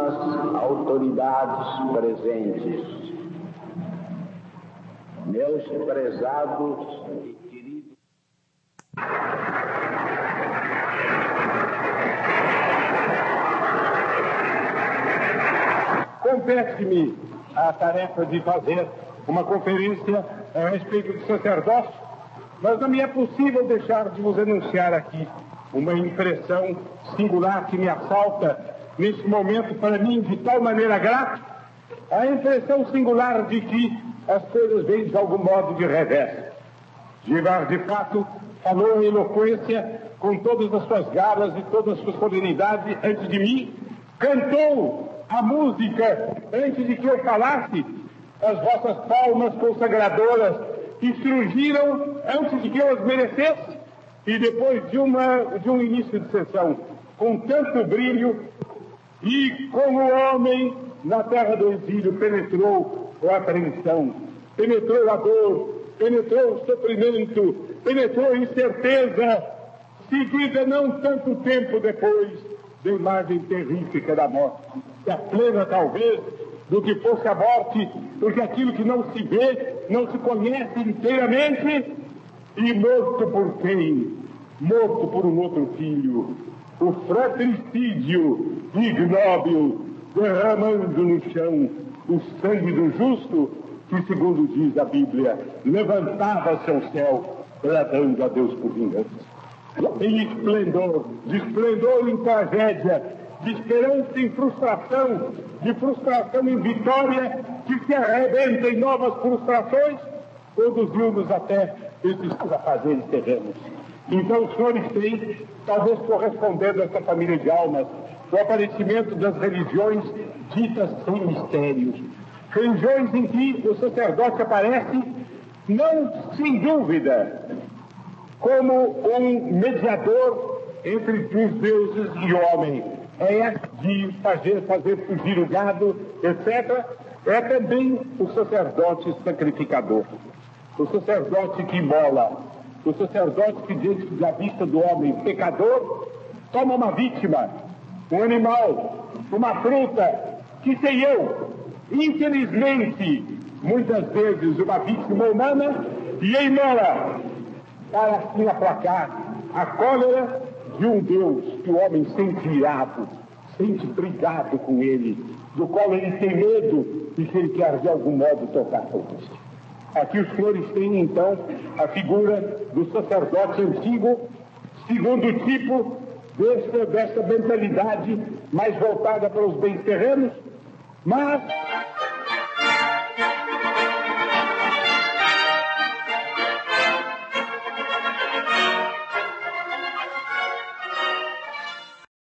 senhoras autoridades presentes, meus prezados e queridos. Compete-me a tarefa de fazer uma conferência a respeito do sacerdócio, mas não me é possível deixar de vos anunciar aqui uma impressão singular que me assalta nesse momento para mim de tal maneira grata, a impressão singular de que as coisas vêm de algum modo de revés. Givar, de fato, falou em eloquência com todas as suas garras e todas as suas solenidades antes de mim, cantou a música antes de que eu falasse, as vossas palmas consagradoras que surgiram antes de que eu as merecesse, e depois de, uma, de um início de sessão com tanto brilho, e como o homem na terra do exílio penetrou a apreensão, penetrou a dor, penetrou o sofrimento, penetrou a incerteza, seguida não tanto tempo depois da imagem terrífica da morte, da plena talvez do que fosse a morte, porque aquilo que não se vê, não se conhece inteiramente, e morto por quem? Morto por um outro filho, o fratricídio ignóbil, derramando no chão o sangue do justo, que, segundo diz a Bíblia, levantava-se ao céu, bradando a Deus por vingança. Em esplendor, de esplendor em tragédia, de esperança em frustração, de frustração em vitória, que se arrebenta em novas frustrações, conduziu-nos até esses afazeres terrenos. Então, os senhores têm, talvez correspondendo a essa família de almas, o aparecimento das religiões ditas sem mistérios. Religiões em que o sacerdote aparece, não sem dúvida, como um mediador entre os deuses e o homem. É de fazer, fazer fugir o gado, etc. É também o sacerdote sacrificador. O sacerdote que mola, o sacerdote que diante da vista do homem pecador toma uma vítima, um animal, uma fruta, que sei eu, infelizmente, muitas vezes uma vítima humana, e imola, para assim aplacar a cólera de um Deus que o homem sente irado, sente brigado com ele, do qual ele tem medo e que ele quer de algum modo tocar isso. Aqui os senhores têm então a figura do sacerdote antigo, segundo tipo dessa, dessa mentalidade mais voltada para os bens terrenos, mas